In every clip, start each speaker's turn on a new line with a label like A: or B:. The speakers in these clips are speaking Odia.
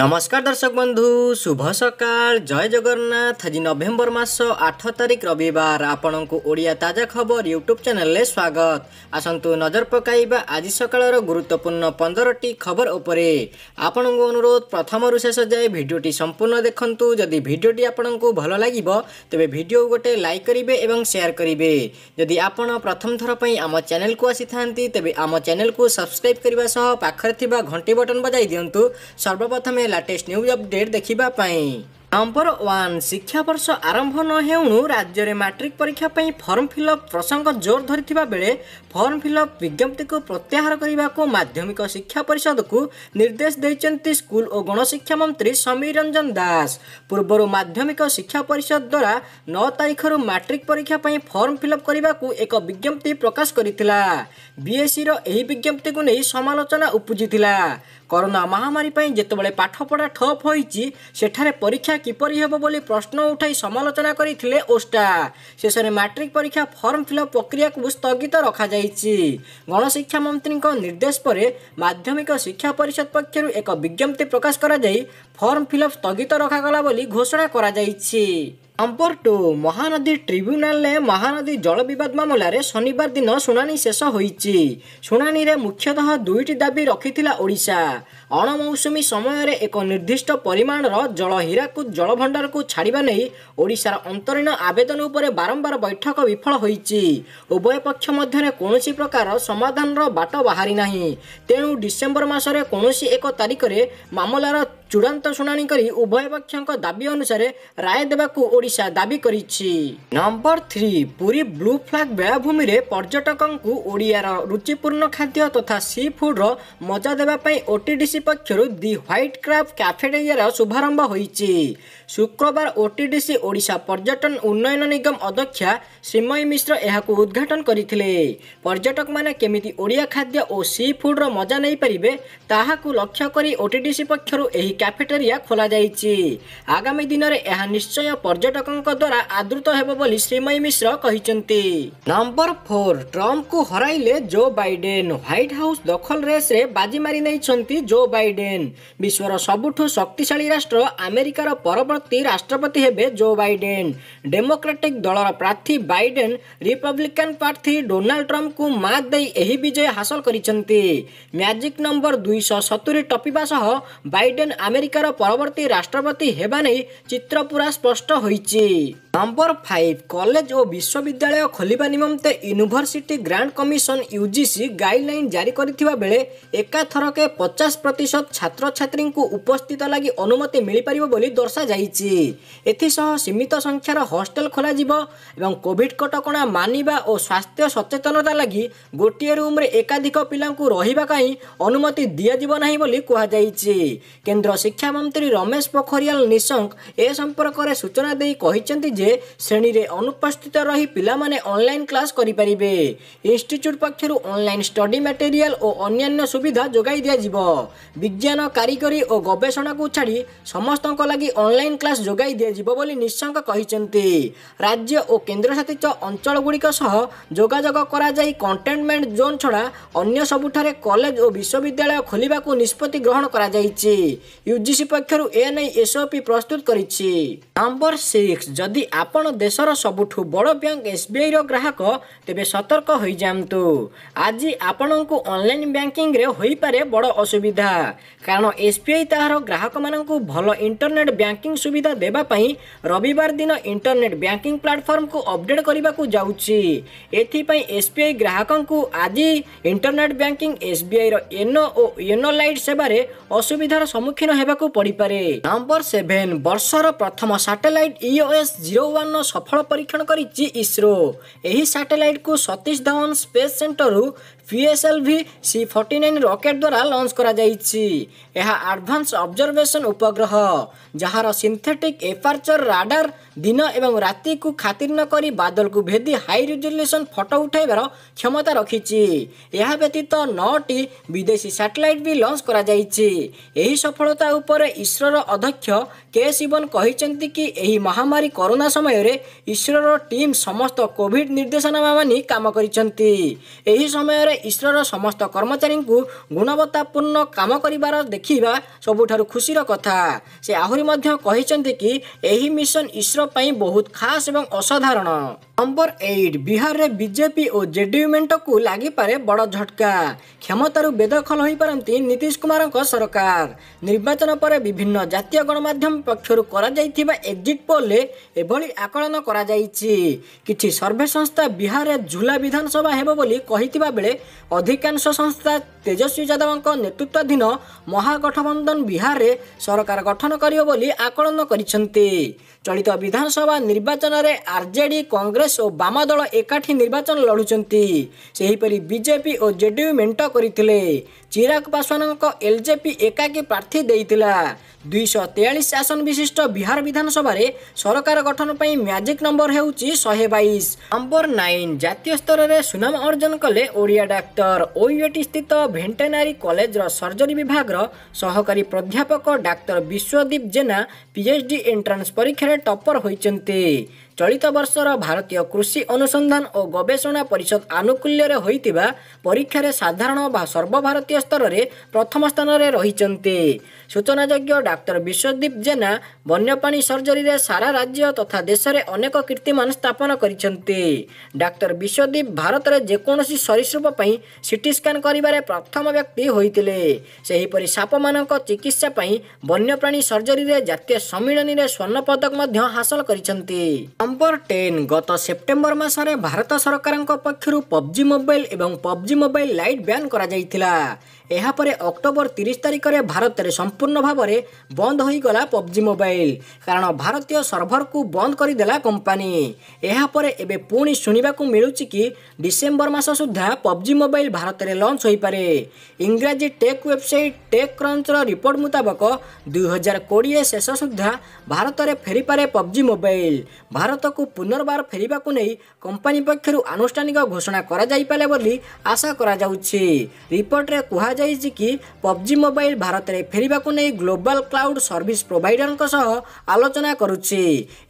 A: ନମସ୍କାର ଦର୍ଶକ ବନ୍ଧୁ ଶୁଭ ସକାଳ ଜୟ ଜଗନ୍ନାଥ। ଆଜି ନଭେମ୍ବର ମାସ ଆଠ ତାରିଖ ରବିବାର। ଆପଣଙ୍କୁ ଓଡ଼ିଆ ତାଜା ଖବର ୟୁଟ୍ୟୁବ୍ ଚ୍ୟାନେଲରେ ସ୍ୱାଗତ। ଆସନ୍ତୁ ନଜର ପକାଇବା ଆଜି ସକାଳର ଗୁରୁତ୍ୱପୂର୍ଣ୍ଣ ପନ୍ଦରଟି ଖବର ଉପରେ। ଆପଣଙ୍କୁ ଅନୁରୋଧ ପ୍ରଥମରୁ ଶେଷ ଯାଏ ଭିଡ଼ିଓଟି ସମ୍ପୂର୍ଣ୍ଣ ଦେଖନ୍ତୁ। ଯଦି ଭିଡ଼ିଓଟି ଆପଣଙ୍କୁ ଭଲ ଲାଗିବ ତେବେ ଭିଡ଼ିଓ ଗୋଟେ ଲାଇକ୍ କରିବେ ଏବଂ ସେୟାର କରିବେ। ଯଦି ଆପଣ ପ୍ରଥମ ଥର ପାଇଁ ଆମ ଚ୍ୟାନେଲକୁ ଆସିଥାନ୍ତି ତେବେ ଆମ ଚ୍ୟାନେଲକୁ ସବସ୍କ୍ରାଇବ୍ କରିବା ସହ ପାଖରେ ଥିବା ଘଣ୍ଟି ବଟନ୍ ବଜାଇ ଦିଅନ୍ତୁ। ସର୍ବପ୍ରଥମେ ଲାଟେଷ୍ଟ ନ୍ୟୁଜ୍ ଅପଡେଟ୍ ଦେଖିବା ପାଇଁ। ନମ୍ବର ୱାନ୍ ଶିକ୍ଷାବର୍ଷ ଆରମ୍ଭ ନ ହେଉଣୁ ରାଜ୍ୟରେ ମାଟ୍ରିକ ପରୀକ୍ଷା ପାଇଁ ଫର୍ମ ଫିଲ୍ଅପ୍ ପ୍ରସଙ୍ଗ ଜୋର ଧରିଥିବା ବେଳେ ଫର୍ମ ଫିଲ୍ଅପ୍ ବିଜ୍ଞପ୍ତିକୁ ପ୍ରତ୍ୟାହାର କରିବାକୁ ମାଧ୍ୟମିକ ଶିକ୍ଷା ପରିଷଦକୁ ନିର୍ଦ୍ଦେଶ ଦେଇଛନ୍ତି ସ୍କୁଲ ଓ ଗଣଶିକ୍ଷା ମନ୍ତ୍ରୀ ସମୀର ରଞ୍ଜନ ଦାସ। ପୂର୍ବରୁ ମାଧ୍ୟମିକ ଶିକ୍ଷା ପରିଷଦ ଦ୍ୱାରା ନଅ ତାରିଖରୁ ମାଟ୍ରିକ ପରୀକ୍ଷା ପାଇଁ ଫର୍ମ ଫିଲ୍ଅପ୍ କରିବାକୁ ଏକ ବିଜ୍ଞପ୍ତି ପ୍ରକାଶ କରିଥିଲା। ବିଏସ୍ସିର ଏହି ବିଜ୍ଞପ୍ତିକୁ ନେଇ ସମାଲୋଚନା ଉପୁଜିଥିଲା। କରୋନା ମହାମାରୀ ପାଇଁ ଯେତେବେଳେ ପାଠପଢ଼ା ଠପ୍ ହୋଇଛି ସେଠାରେ ପରୀକ୍ଷା କିପରି ହେବ ବୋଲି ପ୍ରଶ୍ନ ଉଠାଇ ସମାଲୋଚନା କରିଥିଲେ ଓଷ୍ଟା। ଶେଷରେ ମାଟ୍ରିକ ପରୀକ୍ଷା ଫର୍ମ ଫିଲ୍ଅପ୍ ପ୍ରକ୍ରିୟାକୁ ସ୍ଥଗିତ ରଖାଯାଇଛି। ଗଣଶିକ୍ଷା ମନ୍ତ୍ରୀଙ୍କ ନିର୍ଦ୍ଦେଶ ପରେ ମାଧ୍ୟମିକ ଶିକ୍ଷା ପରିଷଦ ପକ୍ଷରୁ ଏକ ବିଜ୍ଞପ୍ତି ପ୍ରକାଶ କରାଯାଇ ଫର୍ମ ଫିଲ୍ଅପ୍ ସ୍ଥଗିତ ରଖାଗଲା ବୋଲି ଘୋଷଣା କରାଯାଇଛି। আম্পর টু মহানদী ট্রিব্যুনালে মহানদী জল বিবাদ মামলায় শনিবার দিন শুনানি শেষ হয়েছে শুনানিরে মুখ্যতঃ দুইটি দাবি রক্ষিলা ওড়শা অণমৌসুমী সময়ের এক নির্দিষ্ট পরিমাণর জল হীরাকুদ জলভণ্ডারক ছাড়া নেই ওড়শার অন্তরীণ আবেদন উপরে বারম্বার বৈঠক বিফল হয়েছে উভয় পক্ষ মধ্যে কৌশি প্রকার সমাধানর বাট বাহারি না তেমন ডিসেম্বর মাসের কৌশি এক তারিখে মামলার চূড়ান্ত শুনানি করে উভয় পক্ষ দাবি অনুসারে রায় দেওয়া ওড়শা ଓଡ଼ିଶା ଦାବି କରିଛି। Number three Puri blue flag ବେଳାଭୂମିରେ ପର୍ଯ୍ୟଟକଙ୍କୁ ଓଡ଼ିଆର ରୁଚିପୂର୍ଣ୍ଣ ଖାଦ୍ୟ ତଥା ସି ଫୁଡ୍ର ମଜା ଦେବା ପାଇଁ ଓଟିଡିସି ପକ୍ଷରୁ ଦି ହ୍ୱାଇଟ୍ କ୍ରାଫ୍ କ୍ୟାଫେଟେରିଆର ଶୁଭାରମ୍ଭ ହୋଇଛି। ଶୁକ୍ରବାର ଓଟିଡିସି ଓଡ଼ିଶା ପର୍ଯ୍ୟଟନ ଉନ୍ନୟନ ନିଗମ ଅଧ୍ୟକ୍ଷା ଶ୍ରୀମୟୀ ମିଶ୍ର ଏହାକୁ ଉଦ୍ଘାଟନ କରିଥିଲେ। ପର୍ଯ୍ୟଟକମାନେ କେମିତି ଓଡ଼ିଆ ଖାଦ୍ୟ ଓ ସି ଫୁଡ୍ର ମଜା ନେଇପାରିବେ ତାହାକୁ ଲକ୍ଷ୍ୟ କରି ଓଟିଡିସି ପକ୍ଷରୁ ଏହି କ୍ୟାଫେଟେରିଆ ଖୋଲାଯାଇଛି। ଆଗାମୀ ଦିନରେ ଏହା ନିଶ୍ଚୟ ପର୍ଯ୍ୟଟକଙ୍କ ଦ୍ୱାରା ଆଦୃତ ହେବ ବୋଲି ଶ୍ରୀମୟୀ ମିଶ୍ର କହିଛନ୍ତି। ନମ୍ବର ଫୋର ଟ୍ରମ୍ପକୁ ହରାଇଲେ ଜୋ ବାଇଡେନ୍। ହ୍ୱାଇଟ୍ ହାଉସ୍ ଦଖଲ ରେସ୍ରେ ବାଜି ମାରି ନେଇଛନ୍ତି ଜୋ ବାଇଡେନ୍। ବିଶ୍ୱର ସବୁଠୁ ଶକ୍ତିଶାଳୀ ରାଷ୍ଟ୍ର ଆମେରିକାର ପରବର୍ତ୍ତୀ ରାଷ୍ଟ୍ରପତି ହେବେ ଜୋ ବାଇଡେନ୍ ଡେମୋକ୍ରାଟିକ୍ ଦଳର ପ୍ରାର୍ଥୀ ବାଇଡେନ୍ ରିପବ୍ଲିକାନ୍ ପ୍ରାର୍ଥୀ ଡୋନାଲ୍ଡ ଟ୍ରମ୍ପଙ୍କୁ ମାତ୍ ଦେଇ ଏହି ବିଜୟ ହାସଲ କରିଛନ୍ତି। ମ୍ୟାଜିକ୍ ନମ୍ବର ଦୁଇଶହ ସତୁରି ଟପିବା ସହ ବାଇଡେନ୍ ଆମେରିକାର ପରବର୍ତ୍ତୀ ରାଷ୍ଟ୍ରପତି ହେବା ନେଇ ଚିତ୍ର ପୁରା ସ୍ପଷ୍ଟ ହୋଇଛି। ନମ୍ବର ଫାଇଭ କଲେଜ ଓ ବିଶ୍ୱବିଦ୍ୟାଳୟ ଖୋଲିବା ନିମନ୍ତେ university grant commission UGC guideline ଜାରି କରିଥିବା ବେଳେ ଏକାଥରକେ ପଚାଶ ପ୍ରତିଶତ ଛାତ୍ରଛାତ୍ରୀଙ୍କୁ ଉପସ୍ଥିତ ଲାଗି ଅନୁମତି ମିଳିପାରିବ ବୋଲି ଦର୍ଶାଯାଇଛି। ଏଥିସହ ସୀମିତ ସଂଖ୍ୟାର ହଷ୍ଟେଲ ଖୋଲାଯିବ ଏବଂ କୋଭିଡ କଟକଣା ମାନିବା ଓ ସ୍ୱାସ୍ଥ୍ୟ ସଚେତନତା ଲାଗି ଗୋଟିଏ ରୁମ୍ରେ ଏକାଧିକ ପିଲାଙ୍କୁ ରହିବା ପାଇଁ ଅନୁମତି ଦିଆଯିବ ନାହିଁ ବୋଲି କୁହାଯାଇଛି। କେନ୍ଦ୍ର ଶିକ୍ଷାମନ୍ତ୍ରୀ ରମେଶ ପୋଖରିଆଲ ନିଶଙ୍କ ଏ ସମ୍ପର୍କରେ ସୂଚନା ଦେଇ କହିଛନ୍ତି ଯେ ଶ୍ରେଣୀରେ ଅନୁପସ୍ଥିତ ରହି ପିଲାମାନେ ଅନଲାଇନ୍ କ୍ଲାସ୍ କରିପାରିବେ ଇନଷ୍ଟିଚ୍ୟୁଟ୍ ପକ୍ଷରୁ ଅନଲାଇନ୍ ଷ୍ଟଡି ମ୍ୟାଟେରିଆଲ ଓ ଅନ୍ୟାନ୍ୟ ସୁବିଧା ଯୋଗାଇ ଦିଆଯିବ ବିଜ୍ଞାନ କାରିଗରୀ ଓ ଗବେଷଣାକୁ ଛାଡ଼ି ସମସ୍ତଙ୍କ ଲାଗି ଅନଲାଇନ୍ କ୍ଲାସ୍ ଯୋଗାଇ ଦିଆଯିବ ବୋଲି ନିଶଙ୍କ କହିଛନ୍ତି ରାଜ୍ୟ ଓ କେନ୍ଦ୍ରଶାସିତ ଅଞ୍ଚଳଗୁଡ଼ିକ ସହ ଯୋଗାଯୋଗ କରାଯାଇ କଣ୍ଟେନମେଣ୍ଟ ଜୋନ୍ ଛଡ଼ା ଅନ୍ୟ ସବୁଠାରେ କଲେଜ ଓ ବିଶ୍ୱବିଦ୍ୟାଳୟ ଖୋଲିବାକୁ ନିଷ୍ପତ୍ତି ଗ୍ରହଣ କରାଯାଇଛି। ୟୁଜିସି ପକ୍ଷରୁ ଏନେଇ ଏସ୍ଓପି ପ୍ରସ୍ତୁତ କରିଛି। ନମ୍ବର ସିକ୍ସ ଯଦି ଆପଣ ଦେଶର ସବୁଠୁ ବଡ଼ ବ୍ୟାଙ୍କ ଏସ୍ବିଆଇର ଗ୍ରାହକ ତେବେ ସତର୍କ ହୋଇଯାଆନ୍ତୁ। ଆଜି ଆପଣଙ୍କୁ ଅନଲାଇନ୍ ବ୍ୟାଙ୍କିଂରେ ହୋଇପାରେ ବଡ଼ ଅସୁବିଧା। କାରଣ ଏସ୍ବିଆଇ ତାହାର ଗ୍ରାହକମାନଙ୍କୁ ଭଲ ଇଣ୍ଟରନେଟ୍ ବ୍ୟାଙ୍କିଂ ସୁବିଧା ଦେବା ପାଇଁ ରବିବାର ଦିନ ଇଣ୍ଟରନେଟ୍ ବ୍ୟାଙ୍କିଂ ପ୍ଲାଟଫର୍ମକୁ ଅପଡେଟ୍ କରିବାକୁ ଯାଉଛି। ଏଥିପାଇଁ ଏସ୍ବିଆଇ ଗ୍ରାହକଙ୍କୁ ଆଜି ଇଣ୍ଟରନେଟ୍ ବ୍ୟାଙ୍କିଂ ଏସ୍ବିଆଇର ୟେନୋ ଓ ୟେନୋ ଲାଇଟ୍ ସେବାରେ ଅସୁବିଧାର ସମ୍ମୁଖୀନ ହେବାକୁ ପଡ଼ିପାରେ। ନମ୍ବର ସେଭେନ ବର୍ଷର ପ୍ରଥମ ସାଟେଲାଇଟ୍ ଇଓଏସ୍ ଜିରୋ ୱାନ୍ର ସଫଳ ପରୀକ୍ଷଣ କରିଛି ଇସ୍ରୋ। ଏହି ସାଟେଲାଇଟ୍କୁ Satish Dhawan space ସେଣ୍ଟରରୁ PSLV C forty nine rocket ଦ୍ୱାରା ଲଞ୍ଚ କରାଯାଇଛି। ଏହା ଆଡଭାନ୍ସ ଅବଜରଭେସନ୍ ଉପଗ୍ରହ ଯାହାର ସିନ୍ଥେଟିକ୍ ଏପାର୍ଚର ରାଡାର ଦିନ ଏବଂ ରାତିକୁ ଖାତିର ନ କରି ବାଦଲକୁ ଭେଦି ହାଇ ରିଜଲ୍ୟୁସନ୍ ଫଟୋ ଉଠାଇବାର କ୍ଷମତା ରଖିଛି। ଏହା ବ୍ୟତୀତ ନଅଟି ବିଦେଶୀ ସାଟେଲାଇଟ୍ ବି ଲଞ୍ଚ କରାଯାଇଛି। ଏହି ସଫଳତା ଉପରେ ଇସ୍ରୋର ଅଧ୍ୟକ୍ଷ କେ ଶିବନ କହିଛନ୍ତି କି ଏହି ମହାମାରୀ କରୋନା ସମୟରେ ଇସ୍ରୋର ଟିମ୍ ସମସ୍ତ କୋଭିଡ୍ ନିର୍ଦ୍ଦେଶନାମା ମାନି କାମ କରିଛନ୍ତି। ଏହି ସମୟରେ ଇସ୍ରୋର ସମସ୍ତ କର୍ମଚାରୀଙ୍କୁ ଗୁଣବତ୍ତାପୂର୍ଣ୍ଣ କାମ କରିବାର ଦେଖିବା ସବୁଠାରୁ ଖୁସିର କଥା। ସେ ଆହୁରି ମଧ୍ୟ କହିଛନ୍ତି କି ଏହି ମିଶନ ଇସ୍ରୋ ପାଇଁ ବହୁତ ଖାସ୍ ଏବଂ ଅସାଧାରଣ। ନମ୍ବର ଏଇଟ୍ ବିହାରରେ ବିଜେପି ଓ ଜେଡିୟୁ ମେଣ୍ଟକୁ ଲାଗିପାରେ ବଡ଼ ଝଟକା କ୍ଷମତାରୁ ବେଦଖଲ ହୋଇପାରନ୍ତି ନୀତିଶ କୁମାରଙ୍କ ସରକାର ନିର୍ବାଚନ ପରେ ବିଭିନ୍ନ ଜାତୀୟ ଗଣମାଧ୍ୟମ ପକ୍ଷରୁ କରାଯାଇଥିବା ଏକ୍ଜିଟ୍ ପୋଲରେ ଏଭଳି ଆକଳନ କରାଯାଇଛି। କିଛି ସର୍ଭେ ସଂସ୍ଥା ବିହାରରେ ଝୁଲା ବିଧାନସଭା ହେବ ବୋଲି କହିଥିବା ବେଳେ ଅଧିକାଂଶ ସଂସ୍ଥା ତେଜସ୍ୱୀ ଯାଦବଙ୍କ ନେତୃତ୍ୱାଧୀନ ମହାଗଠବନ୍ଧନ ବିହାରରେ ସରକାର ଗଠନ କରିବ ବୋଲି ଆକଳନ କରିଛନ୍ତି। ଚଳିତ ବିଧାନସଭା ନିର୍ବାଚନରେ ଆର୍ଜେଡି କଂଗ୍ରେସ ଓ ବାମ ଦଳ ଏକାଠି ନିର୍ବାଚନ ଲଢୁଛନ୍ତି ସେହିପରି ବିଜେପି ଓ ଜେଡିୟୁ ମେଣ୍ଟ କରିଥିଲେ ଚିରାଗ ପାଶ୍ୱାନଙ୍କ ଏଲ୍ଜେପି ଏକାକୀ ପ୍ରାର୍ଥୀ ଦେଇଥିଲା ଦୁଇଶହ ତେୟାଳିଶ ଆସନ ବିଶିଷ୍ଟ ବିହାର ବିଧାନସଭାରେ ସରକାର ଗଠନ ପାଇଁ ମ୍ୟାଜିକ୍ ନମ୍ବର ହେଉଛି ଶହେ ବାଇଶ ନମ୍ବର ନାଇନ୍ ଜାତୀୟ ସ୍ତରରେ ସୁନାମ ଅର୍ଜନ କଲେ ଓଡ଼ିଆ ଡାକ୍ତର। ଓୟୁଏଟି ସ୍ଥିତ ଭେଣ୍ଟେନାରୀ କଲେଜର ସର୍ଜରୀ ବିଭାଗର ସହକାରୀ ପ୍ରାଧ୍ୟାପକ ଡାକ୍ତର ବିଶ୍ୱଦୀପ ଜେନା ପିଏଚ୍ଡି ଏଣ୍ଟ୍ରାନ୍ସ ପରୀକ୍ଷାରେ ଟପର ହୋଇଛନ୍ତି। ଚଳିତ ବର୍ଷର ଭାରତୀୟ କୃଷି ଅନୁସନ୍ଧାନ ଓ ଗବେଷଣା ପରିଷଦ ଆନୁକୂଲ୍ୟରେ ହୋଇଥିବା ପରୀକ୍ଷାରେ ସାଧାରଣ ବା ସର୍ବଭାରତୀୟ ସ୍ତରରେ ପ୍ରଥମ ସ୍ଥାନରେ ରହିଛନ୍ତି। ସୂଚନାଯୋଗ୍ୟ ଡାକ୍ତର ବିଶ୍ୱଦୀପ ଜେନା ବନ୍ୟପ୍ରାଣୀ ସର୍ଜରୀରେ ସାରା ରାଜ୍ୟ ତଥା ଦେଶରେ ଅନେକ କୀର୍ତ୍ତିମାନ ସ୍ଥାପନ କରିଛନ୍ତି। ଡାକ୍ତର ବିଶ୍ୱଦୀପ ଭାରତରେ ଯେକୌଣସି ସରୀସୃପ ପାଇଁ ସିଟି ସ୍କାନ୍ କରିବାରେ ପ୍ରଥମ ବ୍ୟକ୍ତି ହୋଇଥିଲେ। ସେହିପରି ସାପମାନଙ୍କ ଚିକିତ୍ସା ପାଇଁ ବନ୍ୟପ୍ରାଣୀ ସର୍ଜରୀରେ ଜାତୀୟ ସମ୍ମିଳନୀରେ ସ୍ୱର୍ଣ୍ଣ ପଦକ ମଧ୍ୟ ହାସଲ କରିଛନ୍ତି। ନମ୍ବର ଟେନ୍ ଗତ ସେପ୍ଟେମ୍ବର ମାସରେ ଭାରତ ସରକାରଙ୍କ ପକ୍ଷରୁ ପବ୍ଜି ମୋବାଇଲ ଏବଂ ପବ୍ଜି ମୋବାଇଲ ଲାଇଟ୍ ବ୍ୟାନ୍ କରାଯାଇଥିଲା। ଏହାପରେ ଅକ୍ଟୋବର ତିରିଶ ତାରିଖରେ ଭାରତରେ ସମ୍ପୂର୍ଣ୍ଣ ଭାବରେ ବନ୍ଦ ହୋଇଗଲା ପବ୍ଜି ମୋବାଇଲ କାରଣ ଭାରତୀୟ ସର୍ଭରକୁ ବନ୍ଦ କରିଦେଲା କମ୍ପାନୀ ଏହାପରେ ଏବେ ପୁଣି ଶୁଣିବାକୁ ମିଳୁଛି କି ଡିସେମ୍ବର ମାସ ସୁଦ୍ଧା ପବ୍ଜି ମୋବାଇଲ ଭାରତରେ ଲଞ୍ଚ ହୋଇପାରେ। ଇଂରାଜୀ ଟେକ୍ ୱେବସାଇଟ୍ ଟେକ୍ କ୍ରଞ୍ଚର ରିପୋର୍ଟ ମୁତାବକ ଦୁଇହଜାର କୋଡ଼ିଏ ଶେଷ ସୁଦ୍ଧା ଭାରତରେ ଫେରିପାରେ ପବ୍ଜି ମୋବାଇଲ ଭାରତକୁ ପୁନର୍ବାର ଫେରିବାକୁ ନେଇ କମ୍ପାନୀ ପକ୍ଷରୁ ଆନୁଷ୍ଠାନିକ ଘୋଷଣା କରାଯାଇପାରେ ବୋଲି ଆଶା କରାଯାଉଛି। ରିପୋର୍ଟରେ କୁହାଯାଇଛି କି ପବ୍ଜି ମୋବାଇଲ ଭାରତରେ ଫେରିବାକୁ ନେଇ ଗ୍ଲୋବାଲ କ୍ଲାଉଡ୍ ସର୍ଭିସ ପ୍ରୋଭାଇଡରଙ୍କ ସହ ଆଲୋଚନା କରୁଛି।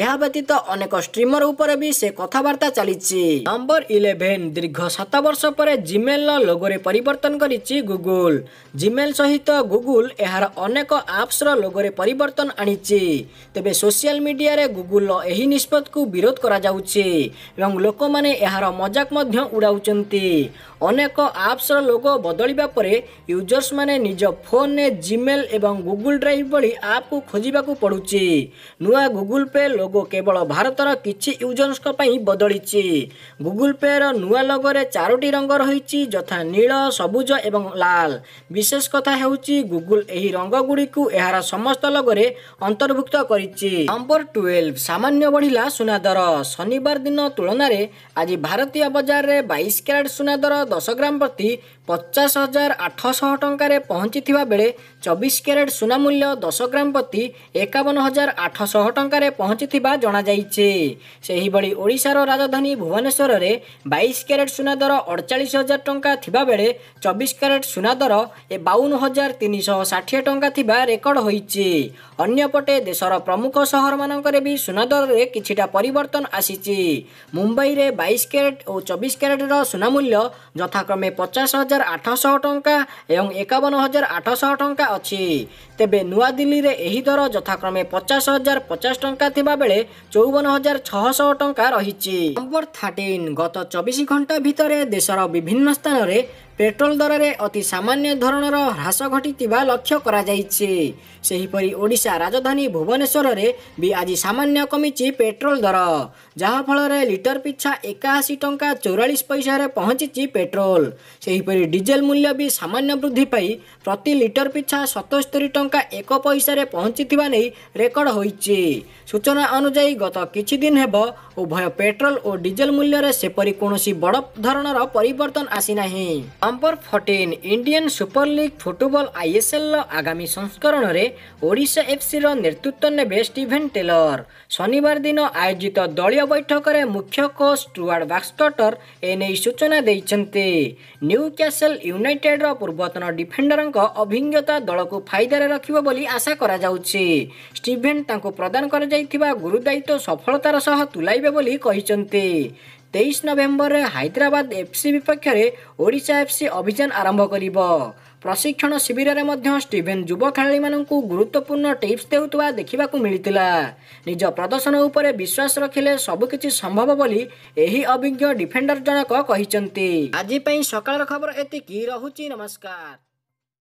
A: ଏହା ବ୍ୟତୀତ ଅନେକ ଷ୍ଟ୍ରିମର ଉପରେ ବି ସେ କଥାବାର୍ତ୍ତା ଚାଲିଛି। ନମ୍ବର ଇଲେଭେନ ଦୀର୍ଘ ସାତ ବର୍ଷ ପରେ ଜିମେଲର ଲୋଗୋରେ ପରିବର୍ତ୍ତନ କରିଛି ଗୁଗୁଲ ଜିମେଲ ସହିତ ଗୁଗୁଲ ଏହାର ଅନେକ ଆପ୍ସର ଲୋଗୋରେ ପରିବର୍ତ୍ତନ ଆଣିଛି। ତେବେ ସୋସିଆଲ ମିଡିଆରେ ଗୁଗୁଲର ଏହି ନିଷ୍ପତ୍ତିକୁ ବିରୋଧ କରାଯାଉଛି ଏବଂ ଲୋକମାନେ ଏହାର ମଜାକ ମଧ୍ୟ ଉଡ଼ାଉଛନ୍ତି। ଅନେକ ଆପ୍ସର ଲୋଗୋ ବଦଳିବା ପରେ ୟୁଜର୍ସମାନେ ନିଜ ଫୋନରେ ଜିମେଲ ଏବଂ ଗୁଗୁଲ ଡ୍ରାଇଭ୍ ଭଳି ଆପ୍କୁ ଖୋଜିବାକୁ ପଡ଼ୁଛି। ନୂଆ ଗୁଗୁଲ ପେ ଲୋଗୋ କେବଳ ଭାରତର କିଛି ୟୁଜର୍ସଙ୍କ ପାଇଁ ବଦଳିଛି। ଗୁଗୁଲ ପେର ନୂଆ ଲୋଗୋରେ ଚାରୋଟି ରଙ୍ଗ ରହିଛି ଯଥା ନୀଳ ସବୁଜ ଏବଂ ଲାଲ। ବିଶେଷ କଥା ହେଉଛି ଗୁଗୁଲ ଏହି ରଙ୍ଗଗୁଡ଼ିକୁ ଏହାର ସମସ୍ତ ଲୋଗୋରେ ଅନ୍ତର୍ଭୁକ୍ତ କରିଛି। ନମ୍ବର ଟୁଏଲ୍ଭ ସାମାନ୍ୟ ବଢ଼ିଲା ସୁନା ଦର। ଶନିବାର ଦିନ ତୁଳନାରେ ଆଜି ଭାରତୀୟ ବଜାରରେ ବାଇଶ କ୍ୟାରେଟ୍ ସୁନା ଦର ଦଶ ଗ୍ରାମ ପ୍ରତି ପଚାଶ ହଜାର ଆଠଶହ ଟଙ୍କାରେ ପହଞ୍ଚିଥିବା ବେଳେ ଚବିଶ କ୍ୟାରେଟ୍ ସୁନା ମୂଲ୍ୟ ଦଶ ଗ୍ରାମ ପ୍ରତି ଏକାବନ ହଜାର ଆଠଶହ ଟଙ୍କାରେ ପହଞ୍ଚିଥିବା ଜଣାଯାଇଛି। ସେହିଭଳି ଓଡ଼ିଶାର ରାଜଧାନୀ ଭୁବନେଶ୍ୱରରେ ବାଇଶ କ୍ୟାରେଟ୍ ସୁନା ଦର ଅଡ଼ଚାଳିଶ ହଜାର ଟଙ୍କା ଥିବାବେଳେ ଚବିଶ କ୍ୟାରେଟ୍ ସୁନା ଦର ଏ ବାଉନ ହଜାର ତିନିଶହ ଷାଠିଏ ଟଙ୍କା ଥିବା ରେକର୍ଡ ହୋଇଛି। ଅନ୍ୟପଟେ ଦେଶର ପ୍ରମୁଖ ସହରମାନଙ୍କରେ ବି ସୁନା ଦରରେ କିଛିଟା ପରିବର୍ତ୍ତନ ଆସିଛି ମୁମ୍ବାଇରେ ବାଇଶ କ୍ୟାରେଟ୍ ଓ ଚବିଶ କ୍ୟାରେଟ୍ର ସୁନା ମୂଲ୍ୟ ଯଥାକ୍ରମେ ପଚାଶ ହଜାର ଆଠଶହ ଟଙ୍କା ଏବଂ ଏକାବନ ହଜାର ଆଠଶହ ଟଙ୍କା ଅଛି। ତେବେ ନୂଆଦିଲ୍ଲୀରେ ଏହି ଦର ଯଥାକ୍ରମେ ପଚାଶ ହଜାର ପଚାଶ ଟଙ୍କା ଥିବାବେଳେ ଚଉବନ ହଜାର ଛଅଶହ ଟଙ୍କା ରହିଛି। ନମ୍ବର ଥାର୍ଟିନ୍ ଗତ ଚବିଶ ଘଣ୍ଟା ଭିତରେ ଦେଶର ବିଭିନ୍ନ ସ୍ଥାନରେ ପେଟ୍ରୋଲ ଦରରେ ଅତି ସାମାନ୍ୟ ଧରଣର ହ୍ରାସ ଘଟିଥିବା ଲକ୍ଷ୍ୟ କରାଯାଇଛି। ସେହିପରି ଓଡ଼ିଶା ରାଜଧାନୀ ଭୁବନେଶ୍ୱରରେ ବି ଆଜି ସାମାନ୍ୟ କମିଛି ପେଟ୍ରୋଲ ଦର ଯାହାଫଳରେ ଲିଟର ପିଛା ଏକାଅଶୀ ଟଙ୍କା ଚଉରାଳିଶ ପଇସାରେ ପହଞ୍ଚିଛି ପେଟ୍ରୋଲ। ସେହିପରି ଡିଜେଲ ମୂଲ୍ୟ ବି ସାମାନ୍ୟ ବୃଦ୍ଧି ପାଇ ପ୍ରତି ଲିଟର ପିଛା ସତସ୍ତରୀ ଟଙ୍କା ଏକ ପଇସାରେ ପହଞ୍ଚିଥିବା ନେଇ ରେକର୍ଡ ହୋଇଛି। ସୂଚନା ଅନୁଯାୟୀ ଗତ କିଛି ଦିନ ହେବ ଉଭୟ ପେଟ୍ରୋଲ ଓ ଡିଜେଲ ମୂଲ୍ୟରେ ସେପରି କୌଣସି ବଡ଼ ଧରଣର ପରିବର୍ତ୍ତନ ଆସିନାହିଁ। Number fourteen Indian super league football ଆଇଏସ୍ଏଲ୍ର ଆଗାମୀ ସଂସ୍କରଣରେ ଓଡ଼ିଶା ଏଫ୍ସିର ନେତୃତ୍ୱ ନେବେ ଷ୍ଟିଭେନ୍ ଟେଲର ଶନିବାର ଦିନ ଆୟୋଜିତ ଦଳୀୟ ବୈଠକରେ ମୁଖ୍ୟ କୋଚ୍ ଷ୍ଟୁଆର୍ଡ ବାକ୍ସକଟର ଏନେଇ ସୂଚନା ଦେଇଛନ୍ତି। ନ୍ୟୁ କ୍ୟାସେଲ୍ ୟୁନାଇଟେଡ୍ର ପୂର୍ବତନ ଡିଫେଣ୍ଡରଙ୍କ ଅଭିଜ୍ଞତା ଦଳକୁ ଫାଇଦାରେ ରଖିବ ବୋଲି ଆଶା କରାଯାଉଛି। ଷ୍ଟିଭେନ୍ ତାଙ୍କୁ ପ୍ରଦାନ କରାଯାଇଥିବା ଗୁରୁଦାୟିତ୍ୱ ସଫଳତାର ସହ ତୁଲାଇବେ ବୋଲି କହିଛନ୍ତି। ତେଇଶ ନଭେମ୍ବରରେ ହାଇଦ୍ରାବାଦ ଏଫ୍ସି ବିପକ୍ଷରେ ଓଡ଼ିଶା ଏଫ୍ସି ଅଭିଯାନ ଆରମ୍ଭ କରିବ ପ୍ରଶିକ୍ଷଣ ଶିବିରରେ ମଧ୍ୟ ଷ୍ଟିଭେନ୍ ଯୁବ ଖେଳାଳିମାନଙ୍କୁ ଗୁରୁତ୍ୱପୂର୍ଣ୍ଣ ଟିପ୍ସ ଦେଉଥିବା ଦେଖିବାକୁ ମିଳିଥିଲା। ନିଜ ପ୍ରଦର୍ଶନ ଉପରେ ବିଶ୍ୱାସ ରଖିଲେ ସବୁକିଛି ସମ୍ଭବ ବୋଲି ଏହି ଅଭିଜ୍ଞ ଡିଫେଣ୍ଡର ଜଣକ କହିଛନ୍ତି। ଆଜି ପାଇଁ ସକାଳର ଖବର ଏତିକି। ରହୁଛି ନମସ୍କାର।